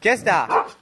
Qu'est-ce que uh,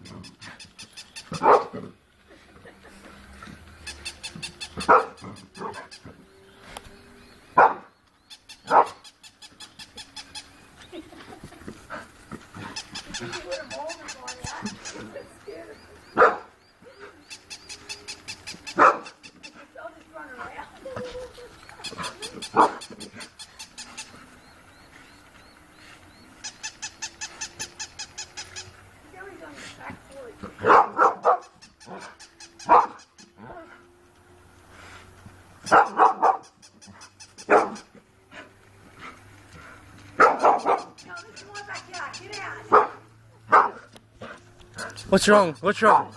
What's wrong? What's wrong?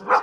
Wow.